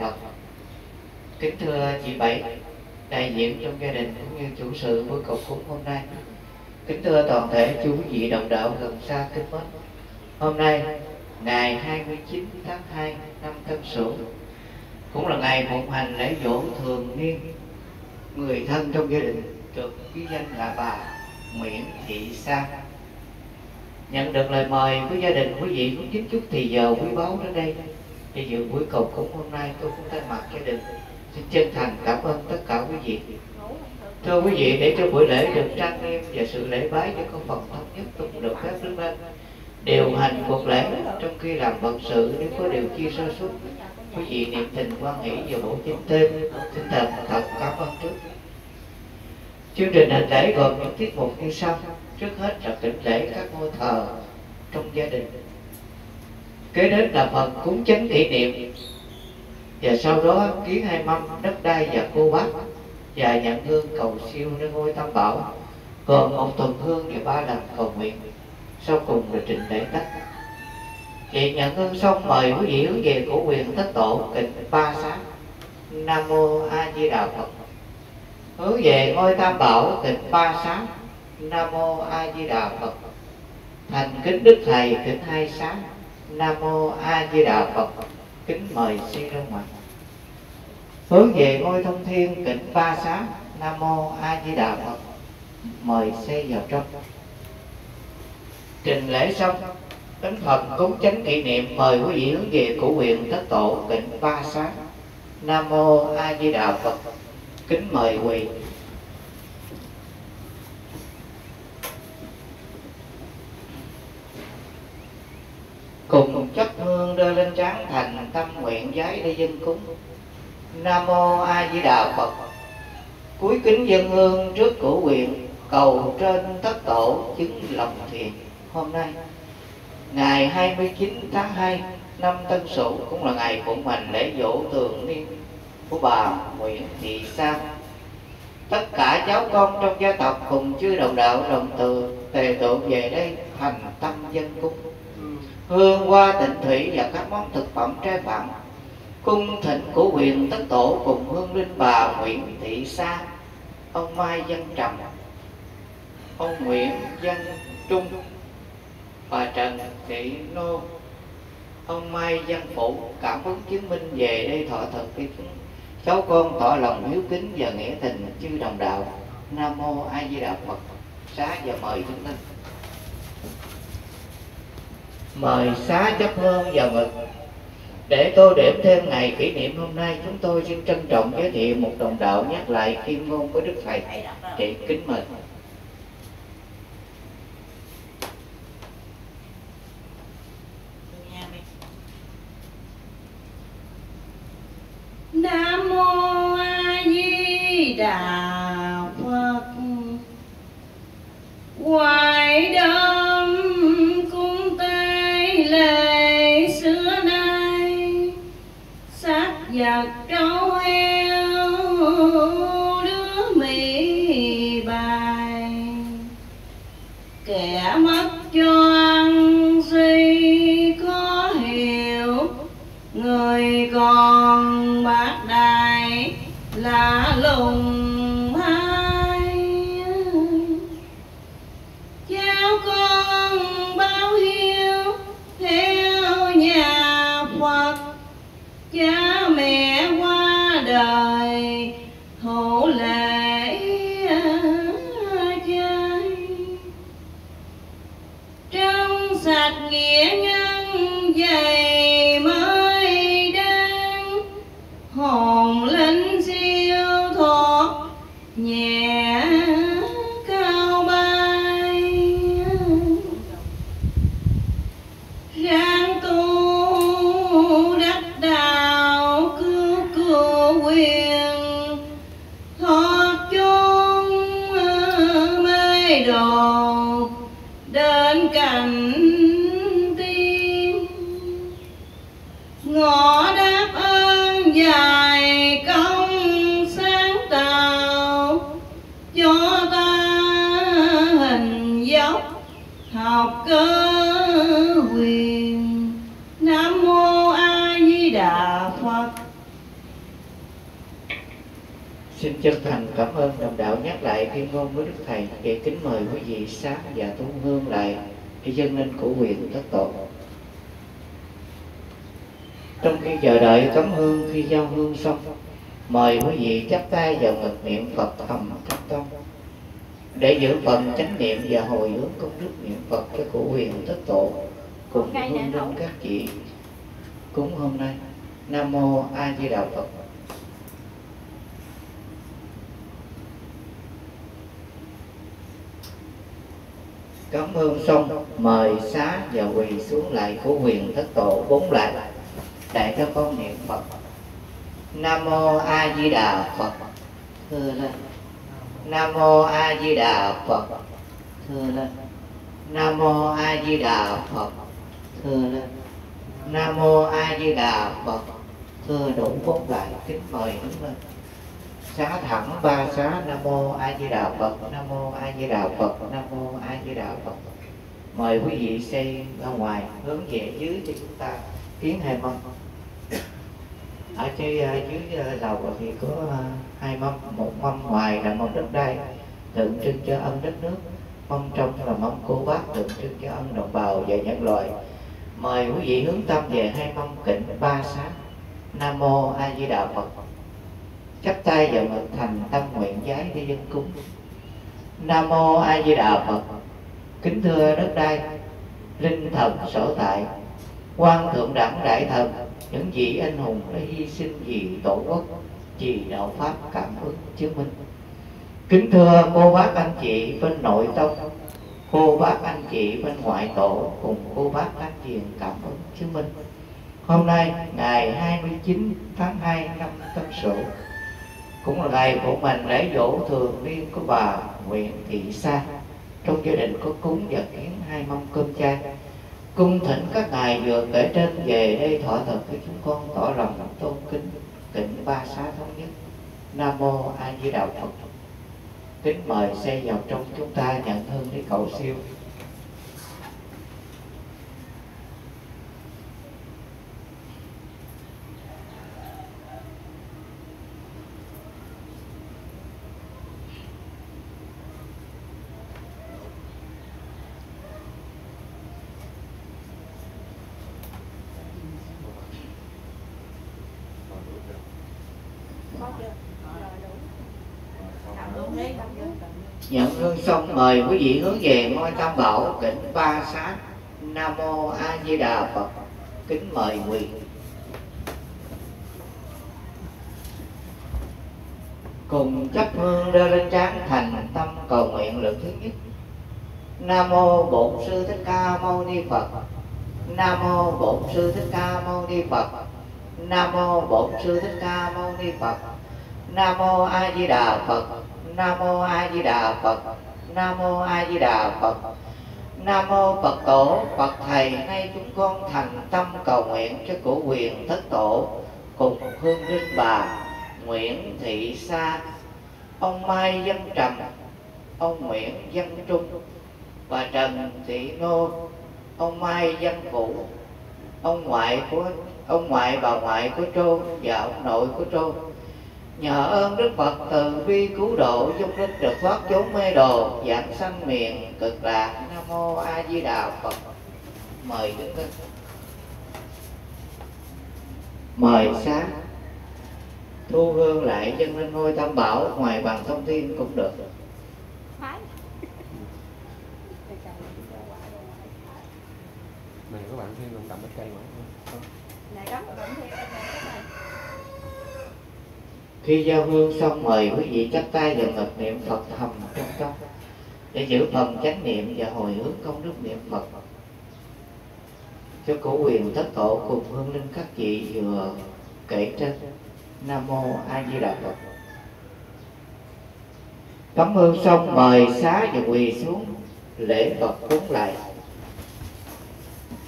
Phật kính thưa chị bảy, đại diện trong gia đình cũng như chủ sự của cục cúng hôm nay. Kính thưa toàn thể chú vị đồng đạo gần xa kính mến. Hôm nay, ngày 29 tháng 2 năm Tân Sửu, cũng là ngày phụng hành lễ dỗ thường niên. Người thân trong gia đình được ký danh là bà Nguyễn Thị Sang nhận được lời mời của gia đình quý vị cũng kính chúc thì giờ quý báu đến đây để dự buổi cầu cúng hôm nay tôi cũng thay mặt gia đình, xin chân thành cảm ơn tất cả quý vị. Thưa quý vị, để cho buổi lễ được trang nghiêm và sự lễ bái cho công phần thống nhất tôi cũng được phép đứng lên điều hành cuộc lễ trong khi làm phật sự nếu có điều chi sơ xuất quý vị niệm tình quan hỷ và bổ chính thêm, xin thật thật cảm ơn trước. Chương trình hành lễ gồm những tiết mục như sau. Trước hết là tỉnh lễ các ngôi thờ trong gia đình kế đến là phần cúng chánh kỷ niệm. Và sau đó kiến hai mâm đất đai và cô bác, và nhận hương cầu siêu nơi ngôi tam bảo. Còn một tuần hương và ba lần cầu nguyện, sau cùng là trình lễ tách chị nhận hương xong mời quý vị hướng về cổ quyền thất tổ, kịch ba sáng nam mô a di đà phật. Hướng về ngôi tam bảo, kịch ba sáng nam mô a di đà phật. Thành kính đức thầy, kịch hai sáng nam mô a di đà phật. Kính mời suy ra ngoài. Hướng về ngôi thông thiên kính ba sáng, nam mô a di đà phật. Mời xây vào trong. Trình lễ xong đến phần cúng chánh kỷ niệm mời quý vị hướng về cụ quyền tất tổ kính ba sáng, nam mô a di đà phật. Kính mời quỳ cùng chất hương đưa lên trán thành tâm nguyện giấy để dân cúng. Nam mô a di đà phật. Cúi kính dân hương trước cửu quyền cầu trên tất tổ chứng lòng thiện. Hôm nay, ngày 29 tháng 2 năm Tân Sửu cũng là ngày của mình lễ dỗ tường niên của bà Nguyễn Thị Sang tất cả cháu con trong gia tộc cùng chư đồng đạo đồng từ tề tụ về đây thành tâm dân cúng hương hoa tịnh thủy và các món thực phẩm trái phẩm cung thịnh của quyền tất tổ cùng hương linh bà Nguyễn Thị Sa. Ông Mai Văn Trầm. Ông Nguyễn Văn Trung. Bà Trần Thị Nô. Ông Mai Văn Phụ cảm ứng chứng minh về đây thọ thực cái cháu con tỏ lòng hiếu kính và nghĩa tình chư đồng đạo. Nam mô a di đà phật. Xá và mời chúng linh mời xá chấp hương vào ngực để tô điểm thêm ngày kỷ niệm hôm nay, chúng tôi xin trân trọng giới thiệu một đồng đạo nhắc lại kim ngôn của đức thầy. Chị kính mời. học cơ quyền nam mô a di đà phật. Xin chân thành cảm ơn đồng đạo nhắc lại tuyên ngôn với đức thầy. Để kính mời quý vị sáng và tu hương lại để dân lên của quyền tất tổ. Trong khi chờ đợi cấm hương khi giao hương xong, mời quý vị chắp tay vào ngực niệm phật thầm thắp tâm để giữ phần chánh niệm và hồi hướng công đức niệm Phật cho cổ quyền tất tổ cùng hương linh các chị cúng hôm nay. Nam mô A Di Đà Phật. Cảm ơn xong mời xá và quỳ xuống lại của quyền thất tổ bốn lại đại cho con niệm Phật. Nam mô A Di Đà Phật. Thưa lên Nam mô A Di Đà Phật. Thưa lên. Nam mô A Di Đà Phật. Thưa lên. Nam mô A Di Đà Phật. Thưa đủ bốn lại kính mời đứng lên xá thẳng ba xá nam mô a di đà phật nam mô a di đà phật nam mô a di đà phật. Mời quý vị xây ra ngoài, hướng về dưới cho chúng ta kiến hai mong ở trên ờ, dưới ờ, lầu thì có ờ, hai mâm, một mâm ngoài là mâm đất đai tượng trưng cho ân đất nước. Mâm trong là mâm cô bác tượng trưng cho ân đồng bào và nhân loại. Mời quý vị hướng tâm về hai mâm kỉnh ba sáng. Nam mô a di đà phật. Chắp tay vào ngực thành tâm nguyện giái đi dân cúng. Nam mô a di đà phật. Kính thưa đất đai, linh thần sở tại quan thượng đẳng đại thần, những vị anh hùng đã hy sinh vì tổ quốc, vì đạo pháp cảm ứng chứng minh. Kính thưa cô bác anh chị bên nội tông cô bác anh chị bên ngoại tổ cùng cô bác anh chị cảm ứng chứng minh. Hôm nay, ngày 29 tháng 2 năm Tân Sửu, cũng là ngày của mình lễ dỗ thường niên của bà Nguyễn Thị Sa trong gia đình có cúng và kiến hai mâm cơm chay cung thỉnh các ngài vừa kể trên về đây thọ thực với chúng con tỏ lòng tôn kính kính ba xá thống nhất. Nam mô a di đà phật. Kính mời xây vào trong chúng ta nhận hương với cầu siêu. Nhận hương xong mời quý vị hướng về ngôi tam bảo kính ba sát, nam mô a di đà phật. Kính mời quỳ cùng chấp hương đưa lên trán thành tâm cầu nguyện lượng thứ nhất. Nam mô bổn sư thích ca mâu ni phật. Nam mô bổn sư thích ca mâu ni phật. Nam mô bổn sư thích ca mâu ni phật. Nam mô a di đà phật nam mô a di đà phật. Nam mô a di đà phật. Nam mô phật tổ. Phật thầy, nay chúng con thành tâm cầu nguyện cho cổ quyền thất tổ cùng hương linh bà, nguyễn thị sa. Ông mai dân trầm, ông nguyễn dân trung và trần thị nô ông mai dân vũ, ông ngoại của, ông ngoại bà ngoại của trô và ông nội của trô nhờ ơn đức phật từ bi cứu độ dung linh được thoát chốn mê đồ giảng sanh miền cực lạc nam mô a di đà phật. Mời đứng lên mời sáng. Thu hương lại dân lên ngôi tam bảo ngoài bằng thông tin cũng được. Mình có bạn thêm bánh cây mà này cắm bên kia khi giao hương xong mời quý vị chắp tay vào ngực niệm phật thầm trong tâm, để giữ phần chánh niệm và hồi hướng công đức niệm phật. Cho cổ quyền thất tổ cùng hương linh các vị vừa kể trên, nam mô a di đà phật. Cảm hương xong mời xá và quỳ xuống, lễ Phật cúng lại.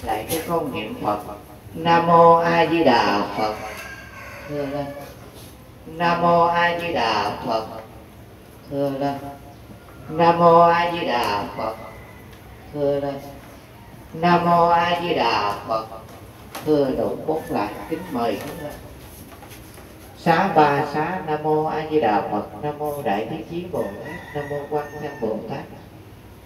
Lại cái câu niệm Phật, Nam mô A Di Đà Phật. Thưa lên. Nam mô A Di Đà Phật. Thưa lên Nam mô A Di Đà Phật. Thưa lên Nam mô A Di Đà Phật. Thưa đủ bốn lại kính mời chúng lên xá ba xá nam mô a di đà phật. Nam mô đại thế chí bồ tát. Nam mô quan thế bồ tát.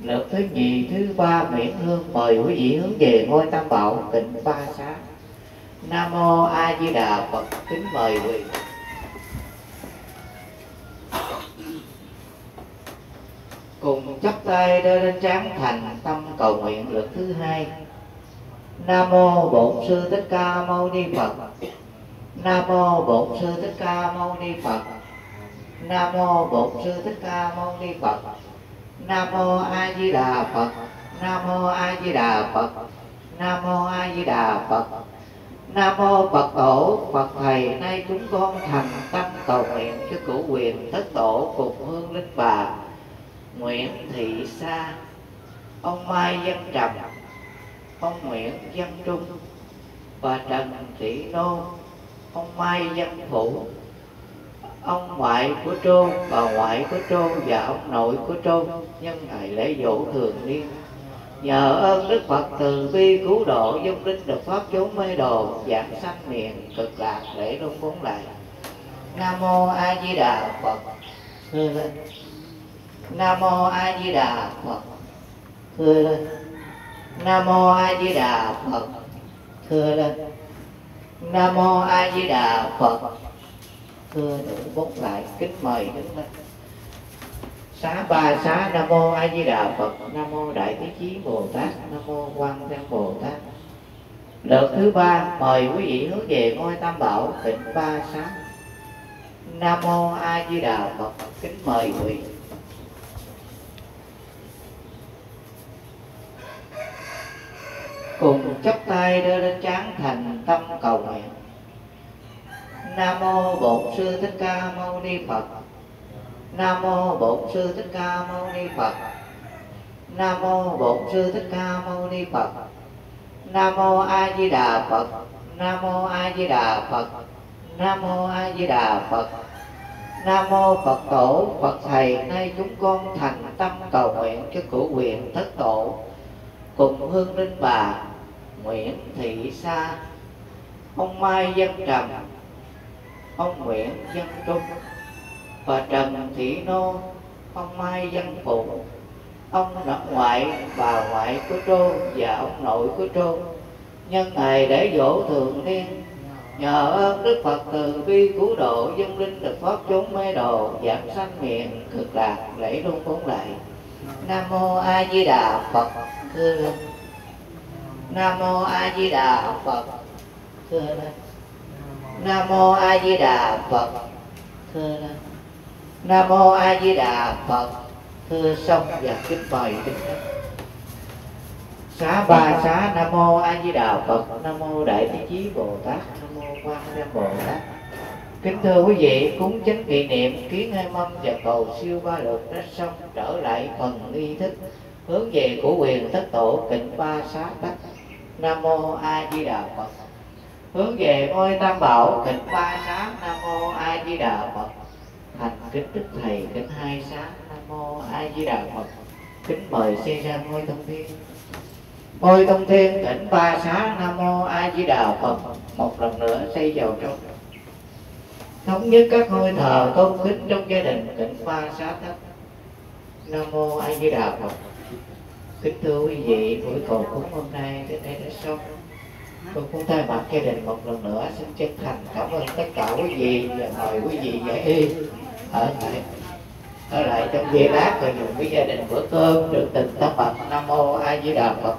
Lượt thứ nhì thứ ba miễn hương mời quý vị hướng về ngôi tam bảo tịnh ba xá. Nam mô a di đà phật. Kính mời quý vị. Cùng chắp tay đưa lên trán thành tâm cầu nguyện lượt thứ hai. Nam mô bổn sư thích ca mâu ni phật. Nam mô bổn sư thích ca mâu ni phật. Nam mô bổn sư thích ca mâu ni phật. Nam mô a di đà phật. Nam mô a di đà phật. Nam mô a di đà phật. Nam mô phật tổ, phật thầy, nay chúng con thành tâm cầu nguyện cho cửu quyền thất tổ cùng hương linh bà nguyễn thị sa. Ông mai văn trầm. Ông nguyễn văn trung. Và trần thị nô. Ông mai văn phụ ông ngoại của trô bà ngoại của trô và ông nội của trô. Nhân ngày lễ dỗ thường niên. Nhờ ơn đức phật từ bi cứu độ dung linh được pháp chốn mê đồ, giảng sanh miền cực lạc lễ luôn bốn lại. Nam mô a di đà phật. Thưa nam mô a di đà phật. Thưa lên. Nam mô a di đà phật. Thưa lên. Nam mô a di đà phật. Thưa đủ bốc lại, kính mời đứng lên xá ba xá nam mô a di đà phật. Nam mô đại thế chí bồ tát. Nam mô quan thế bồ tát. Lượt thứ ba, mời quý vị hướng về ngôi tam bảo tỉnh ba sáng nam mô a di đà phật. Kính mời quý vị. Cùng chắp tay đưa lên trán thành tâm cầu nguyện. Nam mô bổn sư thích ca mâu ni phật. Nam mô bổn sư thích ca mâu ni phật. Nam mô bổn sư thích ca mâu ni phật. Nam mô a di đà phật. Nam mô a di đà phật. Nam mô a di đà phật. Nam mô phật tổ, phật thầy, nay chúng con thành tâm cầu nguyện cho cửu quyền thất tổ. Cùng hương linh bà nguyễn thị sa. Ông mai dân trầm. Ông nguyễn dân trung. Và trần thị nô. Ông mai dân phụ. Ông nội ngoại, bà ngoại của trô và ông nội của trô nhân ngày để dỗ thượng niên, nhờ ơn đức phật từ bi cứu độ dân linh được pháp chốn mê đồ, giảm sanh miệng, cực lạc, lễ luôn bốn lại nam mô a di đà phật, thưa nam mô a di đà phật. Thưa lên nam mô a di đà phật. Thưa lên nam mô a di đà phật. Thưa xong và kính mời kính xá ba xá, nam mô a di đà phật. Nam mô đại thế chí bồ tát. Nam mô quan thế bồ tát. Kính thưa quý vị, cúng chính kỷ niệm, kiến hai mâm và cầu siêu ba lượt đã xong trở lại phần nghi thức hướng về của quyền thất tổ kịnh ba xá tắc nam mô a di đà phật. Hướng về ngôi tam bảo kính ba sáng, nam mô a di đà phật. Thành kính đức thầy, kính hai sáng, nam mô a di đà phật. Kính mời xây ra ngôi thông thiên. Ngôi thông thiên kính ba sáng, nam mô a di đà phật. Một lần nữa xây vào trong. Thống nhất các ngôi thờ tôn kính trong gia đình kính ba sáng nam mô a di đà phật kính thưa quý vị, buổi cầu cúng hôm nay đến đây đã xong tôi cũng thay mặt gia đình một lần nữa xin chân thành cảm ơn tất cả quý vị và mời quý vị giải y ở lại ở lại trong giây lát và dùng với gia đình bữa cơm được tình tâm bậc nam mô a di đà phật.